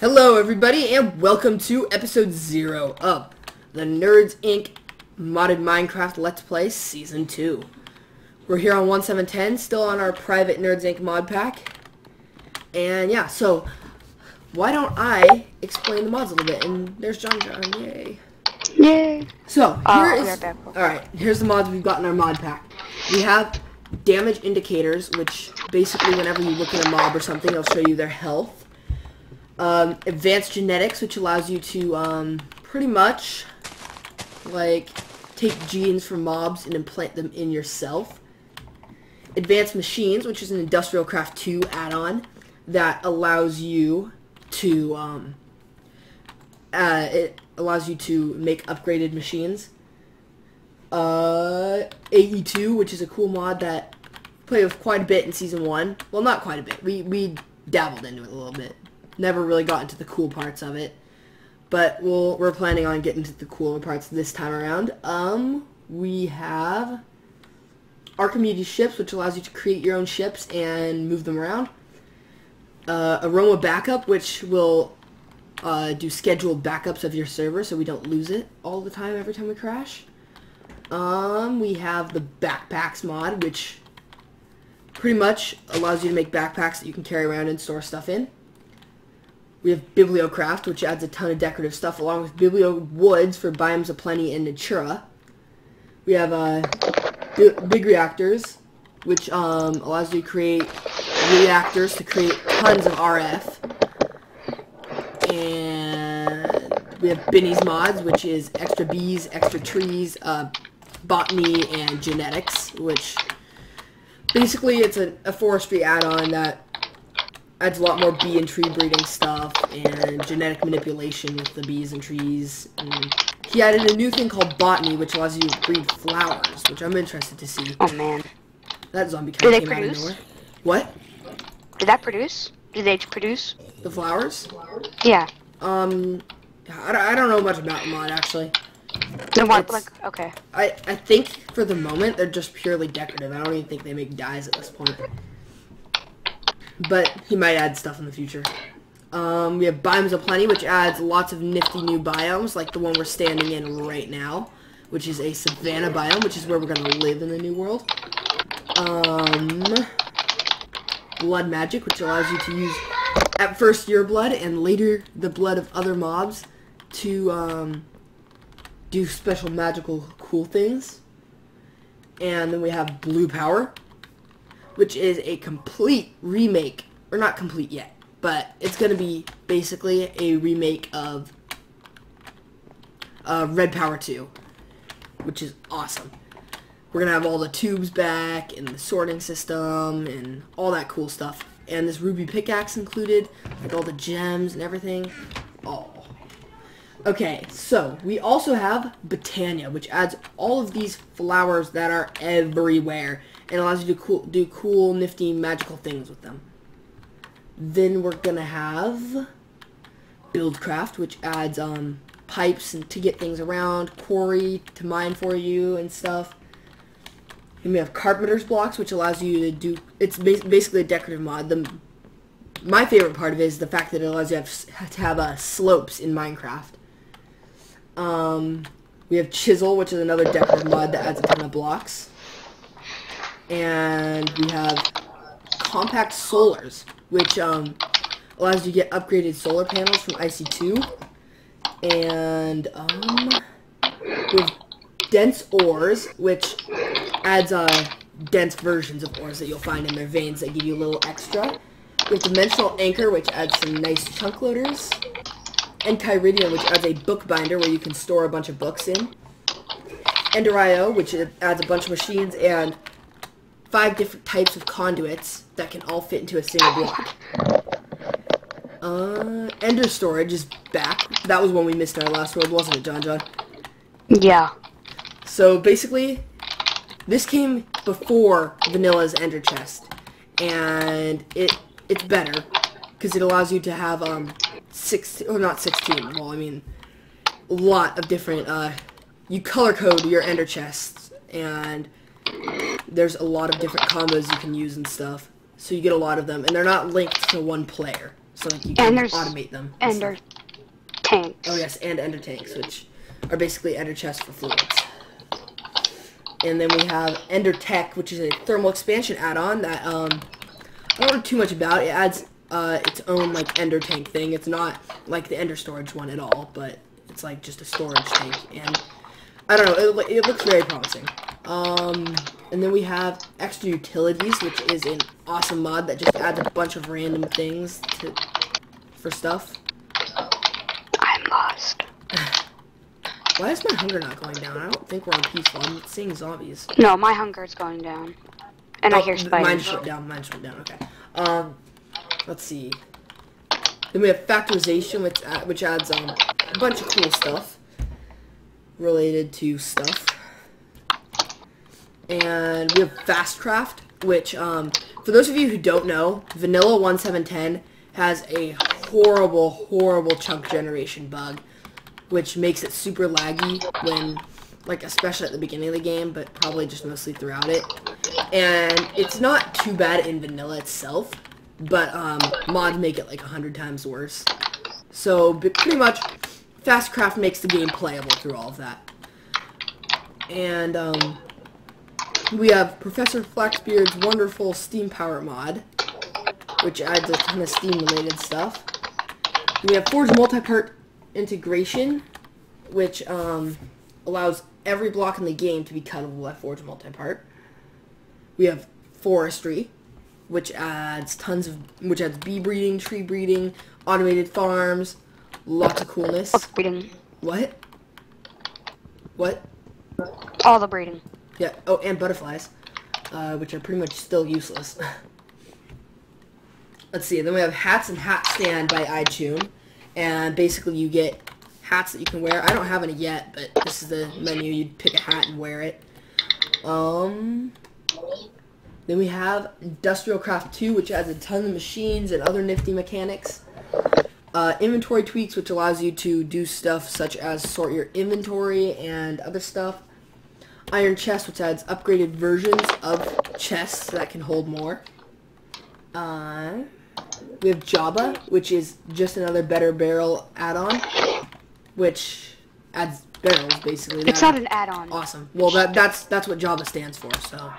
Hello, everybody, and welcome to episode zero of the Nerds Inc. Modded Minecraft Let's Play Season 2. We're here on 1710, still on our private Nerds Inc. mod pack. And yeah, so why don't I explain the mods a little bit? And there's John John, yay. Yay. So, Uh, here is... right. Alright, here's the mods we've got in our mod pack. We have damage indicators, which basically whenever you look at a mob or something, it'll show you their health. Um, advanced genetics, which allows you to um, pretty much like take genes from mobs and implant them in yourself. Advanced machines, which is an Industrial Craft 2 add-on that allows you to um, uh, it allows you to make upgraded machines. Uh, AE2, which is a cool mod that played with quite a bit in season one. Well, not quite a bit. We we dabbled into it a little bit. Never really got into the cool parts of it, but we'll we're planning on getting to the cooler parts this time around. Um, we have Archimedes ships, which allows you to create your own ships and move them around. Uh, Aroma backup, which will uh, do scheduled backups of your server so we don't lose it all the time every time we crash. Um, we have the backpacks mod, which pretty much allows you to make backpacks that you can carry around and store stuff in. We have Bibliocraft, which adds a ton of decorative stuff, along with Biblio Woods for Biomes of Plenty and Natura. We have uh, bi- Big Reactors, which um, allows you to create reactors to create tons of RF. And we have Binnie's Mods, which is extra bees, extra trees, uh, botany, and genetics, which basically it's a, a forestry add-on that adds a lot more bee and tree breeding stuff and genetic manipulation with the bees and trees. And he added a new thing called botany, which allows you to breed flowers, which I'm interested to see. Oh man. That zombie Do kind they of came out of produce? nowhere. What? Did that produce? Did they produce? The flowers? Yeah. Um, I don't, I don't know much about mod actually. The one like okay. I, I think for the moment they're just purely decorative. I don't even think they make dyes at this point. But he might add stuff in the future. Um, we have Biomes of Plenty, which adds lots of nifty new biomes, like the one we're standing in right now, which is a savanna biome, which is where we're going to live in the new world. Um, blood magic, which allows you to use at first your blood and later the blood of other mobs to um, do special magical cool things. And then we have Blue Power, which is a complete remake, or not complete yet, but it's going to be basically a remake of uh, Red Power 2, which is awesome. We're going to have all the tubes back, and the sorting system, and all that cool stuff. And this ruby pickaxe included, like all the gems and everything. Oh, Okay, so we also have Botania, which adds all of these flowers that are everywhere and allows you to cool, do cool, nifty, magical things with them. Then we're gonna have Buildcraft, which adds um, pipes and to get things around, quarry to mine for you and stuff. And we have Carpenter's Blocks, which allows you to do. It's bas- basically a decorative mod. The my favorite part of it is the fact that it allows you to have, to have uh, slopes in Minecraft. Um, we have Chisel, which is another decorative mod that adds a ton of blocks. And we have Compact Solars, which um, allows you to get upgraded solar panels from IC2. And um, we have Dense Ores, which adds uh, dense versions of ores that you'll find in their veins that give you a little extra. We have Dimensional Anchor, which adds some nice chunk loaders and Kyridium, which adds a book binder where you can store a bunch of books in. Ender.io, which adds a bunch of machines and five different types of conduits that can all fit into a single block. Uh, Ender Storage is back. That was one we missed in our last world, wasn't it, John John? Yeah. So basically, this came before Vanilla's Ender Chest, and it it's better because it allows you to have um six or not sixteen. Well, I mean, a lot of different. Uh, you color code your Ender chests, and there's a lot of different combos you can use and stuff. So you get a lot of them, and they're not linked to one player. so like you can automate them. and Ender tanks. Oh yes, and ender tanks, which are basically ender chests for fluids. And then we have Ender Tech, which is a thermal expansion add-on that um, I don't know too much about. It adds uh, its own like Ender Tank thing. It's not like the Ender Storage one at all, but it's like just a storage tank. And I don't know, it, it looks very promising. Um, and then we have Extra Utilities, which is an awesome mod that just adds a bunch of random things to for stuff. I'm lost. Why is my hunger not going down? I don't think we're on peaceful. I'm seeing zombies. No, my hunger is going down. And I Oh, hear th- Mine spiders. just went down. Mine went down. Okay. Um, let's see. Then we have factorization, which uh, which adds um a bunch of cool stuff related to stuff. And we have fastcraft, which um for those of you who don't know, Vanilla 1710 has a horrible, horrible chunk generation bug, which makes it super laggy when, like, especially at the beginning of the game, but probably just mostly throughout it and it's not too bad in vanilla itself, but um, mods make it like a hundred times worse. So pretty much, Fastcraft makes the game playable through all of that. And um, we have Professor Flaxbeard's wonderful Steam Power mod, which adds a ton of Steam related stuff. We have Forge multi-part integration, which um, allows every block in the game to be cuttable by Forge multi-part. We have forestry, which adds tons of, which adds bee breeding, tree breeding, automated farms, lots of coolness. Breeding. What? What? All the breeding. Yeah. Oh, and butterflies, uh, which are pretty much still useless. Let's see. Then we have hats and hat stand by iChun, and basically you get hats that you can wear. I don't have any yet, but this is the menu. You'd pick a hat and wear it. Um. Then we have Industrial Craft 2, which adds a ton of machines and other nifty mechanics. Uh, inventory tweaks, which allows you to do stuff such as sort your inventory and other stuff. Iron Chest, which adds upgraded versions of chests that can hold more. Uh, we have Jabba, which is just another better barrel add-on, which adds barrels basically. It's that not an add-on. Awesome. Well, that that's that's what Jabba stands for. So,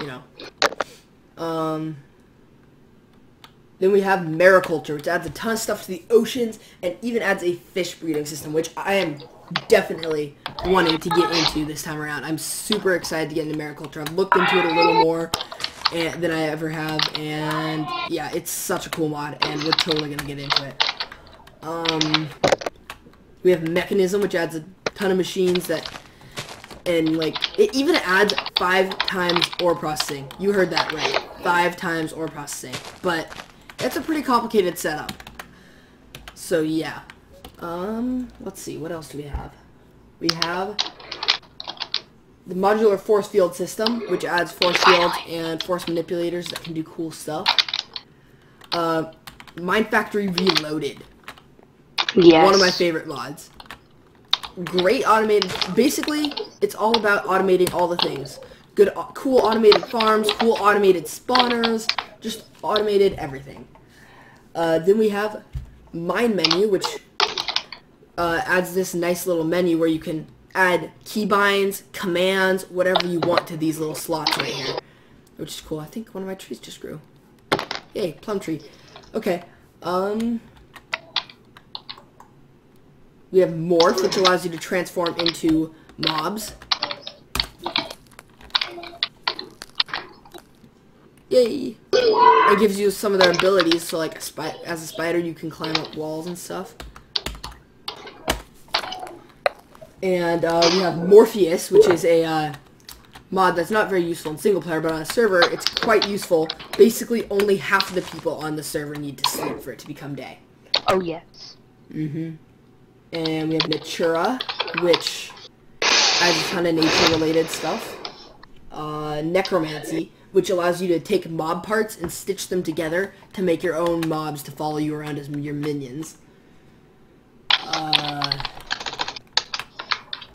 you know. Um. Then we have mariculture, which adds a ton of stuff to the oceans and even adds a fish breeding system, which I am definitely wanting to get into this time around. I'm super excited to get into mariculture. I've looked into it a little more and, than I ever have, and yeah, it's such a cool mod, and we're totally gonna get into it. Um, we have Mekanism, which adds a ton of machines that, and like it even adds five times ore processing. You heard that right, five times ore processing. But it's a pretty complicated setup. So yeah, um, let's see, what else do we have? We have the modular force field system, which adds force fields and force manipulators that can do cool stuff. Uh, MineFactory Reloaded Yes. one of my favorite mods. Great automated. Basically, it's all about automating all the things. Good, cool automated farms, cool automated spawners, just automated everything. Uh, then we have Mine Menu, which uh, adds this nice little menu where you can add keybinds, commands, whatever you want to these little slots right here, which is cool. I think one of my trees just grew. Yay, plum tree. Okay. Um. We have Morph, which allows you to transform into mobs. Yay! It gives you some of their abilities, so like a as a spider you can climb up walls and stuff. And uh, we have Morpheus, which is a uh, mod that's not very useful in single player, but on a server it's quite useful. Basically, only half of the people on the server need to sleep for it to become day. Oh yes. Mm-hmm. And we have Natura, which has a ton of nature-related stuff. Uh, Necromancy, which allows you to take mob parts and stitch them together to make your own mobs to follow you around as your minions. Uh,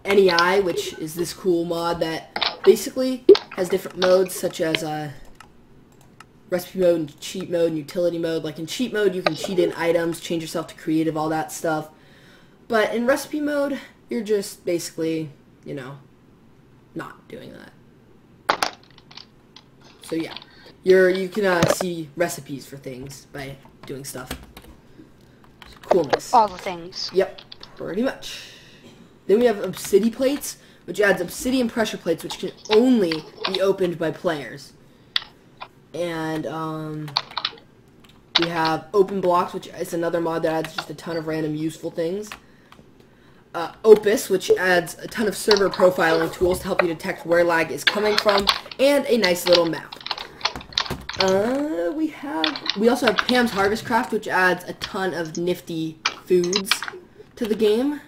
NEI, which is this cool mod that basically has different modes, such as uh, recipe mode and cheat mode and utility mode. Like in cheat mode, you can cheat in items, change yourself to creative, all that stuff. But in recipe mode, you're just basically, you know, not doing that. So yeah, you're you can uh, see recipes for things by doing stuff. Coolness. All the things. Yep, pretty much. Then we have obsidian plates, which adds obsidian pressure plates, which can only be opened by players. And um, we have open blocks, which is another mod that adds just a ton of random useful things. Uh, Opis, which adds a ton of server profiling tools to help you detect where lag is coming from, and a nice little map. Uh, we have, we also have Pam's Harvest Craft, which adds a ton of nifty foods to the game.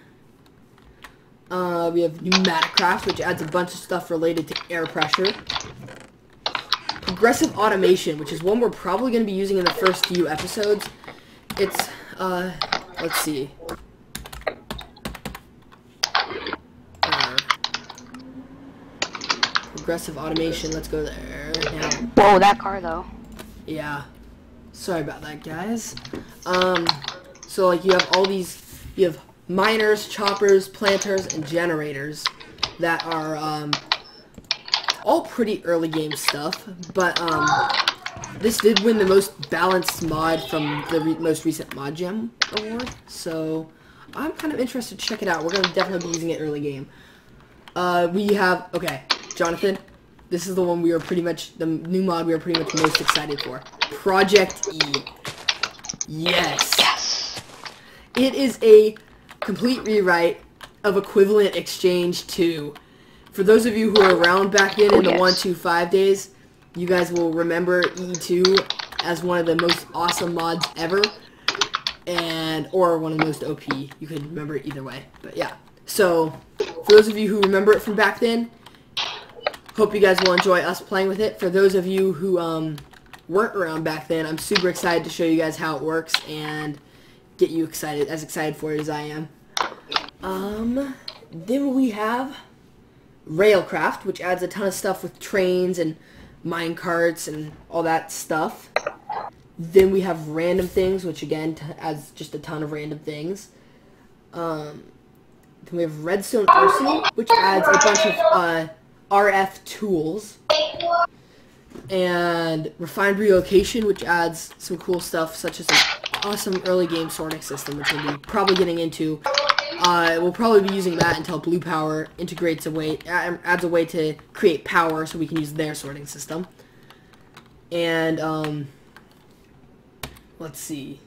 Uh, we have Pneumatic Craft, which adds a bunch of stuff related to air pressure. Progressive Automation, which is one we're probably going to be using in the first few episodes. It's, uh, let's see. Uh, progressive Automation, let's go there now. Whoa, that car though. Yeah. Sorry about that, guys. Um, so like you have all these, you have miners, choppers, planters, and generators that are um, all pretty early game stuff. But um, this did win the most balanced mod from the re most recent ModJam award. So I'm kind of interested to check it out. We're gonna definitely be using it early game. Uh, we have okay, Jonathan. This is the one we are pretty much, the new mod we are pretty much most excited for. Project E. Yes. Yes. It is a complete rewrite of Equivalent Exchange 2. For those of you who were around back then in Oh, the yes. 125 days, you guys will remember E2 as one of the most awesome mods ever. And, or one of the most OP. You could remember it either way. But yeah. So, for those of you who remember it from back then, Hope you guys will enjoy us playing with it. For those of you who um, weren't around back then, I'm super excited to show you guys how it works and get you excited, as excited for it as I am. Um, then we have Railcraft, which adds a ton of stuff with trains and mine carts and all that stuff. Then we have Random Things, which again adds just a ton of random things. Um, then we have Redstone Arsenal, which adds a bunch of uh, RF tools. And Refined Relocation, which adds some cool stuff, such as an awesome early game sorting system, which we'll be probably getting into. Uh, we'll probably be using that until Blue Power integrates a way, adds a way to create power so we can use their sorting system. And, um, let's see.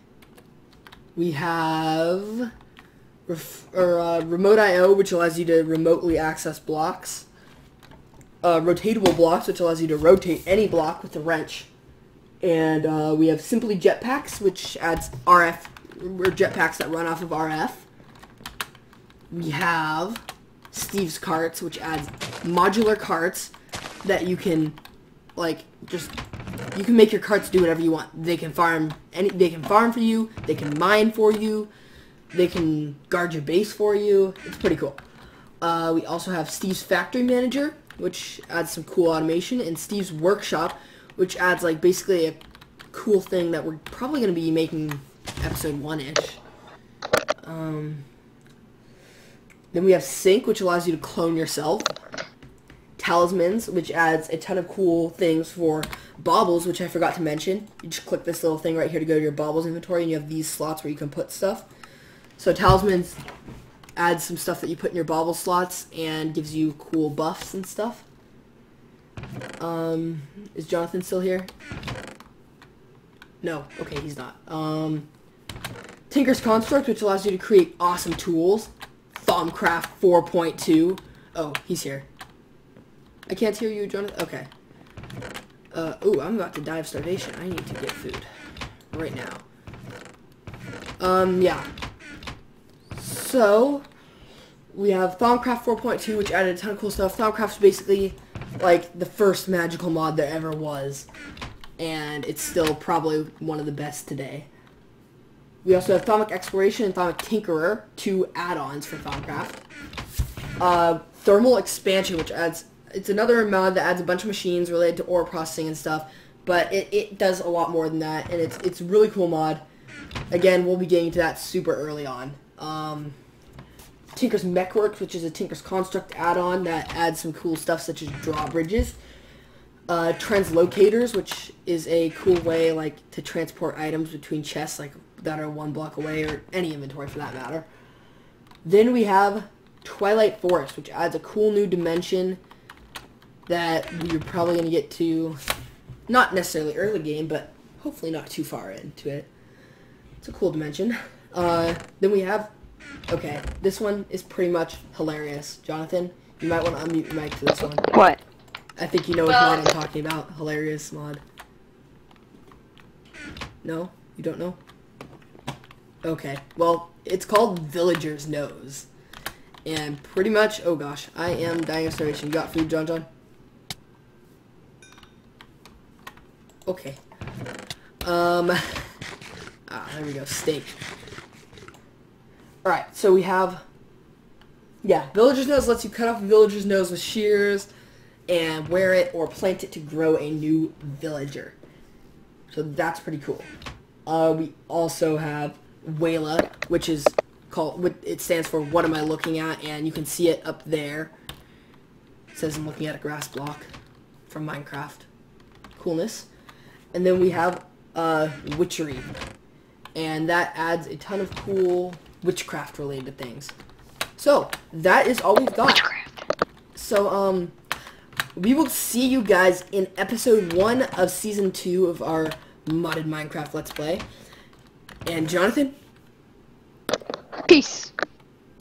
We have or, uh, Remote I.O., which allows you to remotely access blocks. Uh, rotatable blocks, which allows you to rotate any block with a wrench. And uh, we have Simply Jetpacks, which adds RF, or jetpacks that run off of RF. We have Steve's Carts, which adds modular carts that you can, like, just you can make your carts do whatever you want. They can farm any, they can farm for you. They can mine for you. They can guard your base for you. It's pretty cool. Uh, we also have Steve's Factory Manager, which adds some cool automation, and Steve's Workshop, which adds like basically a cool thing that we're probably going to be making episode one ish. Um, then we have Sync, which allows you to clone yourself. Talismans, which adds a ton of cool things for baubles, which I forgot to mention. You just click this little thing right here to go to your baubles inventory, and you have these slots where you can put stuff. So talismans adds some stuff that you put in your bauble slots and gives you cool buffs and stuff. Um, is Jonathan still here? No. Okay, he's not. Um, Tinker's Construct, which allows you to create awesome tools. Thaumcraft 4.2. Oh, he's here. I can't hear you, Jonathan. Okay. Uh, ooh, I'm about to die of starvation. I need to get food. Right now. Um, yeah. So, we have Thaumcraft 4.2, which added a ton of cool stuff. Thaumcraft's basically like the first magical mod there ever was. And it's still probably one of the best today. We also have Thaumic Exploration and Thaumic Tinkerer, two add-ons for Thaumcraft. Uh, Thermal Expansion, which adds, it's another mod that adds a bunch of machines related to ore processing and stuff. but it, it does a lot more than that, and it's it's a really cool mod. Again, we'll be getting to that super early on. Um, Tinker's Mechworks, which is a Tinker's Construct add-on that adds some cool stuff such as drawbridges. Uh, Translocators, which is a cool way like to transport items between chests like that are one block away or any inventory for that matter. Then we have Twilight Forest, which adds a cool new dimension that we're probably going to get to, not necessarily early game, but hopefully not too far into it. It's a cool dimension. Uh, then we have, okay, this one is pretty much hilarious. Jonathan, you might want to unmute your mic to this one. What? I think you know what Well- mod I'm talking about. Hilarious mod. No? You don't know? Okay. Well, it's called Villager's Nose. And pretty much, oh gosh, I am dying of starvation. You got food, John John? Okay. Um, ah, there we go, steak. Alright, so we have, yeah, Villager's Nose lets you cut off a villager's nose with shears and wear it or plant it to grow a new villager. So that's pretty cool. Uh, we also have Waila, which is called, it stands for What Am I Looking At? And you can see it up there. It says I'm looking at a grass block from Minecraft. Coolness. And then we have uh, Witchery. And that adds a ton of cool witchcraft related things. So, that is all we've got. Witchcraft. So, um, we will see you guys in episode one of season two of our modded Minecraft Let's Play. And Jonathan, Peace.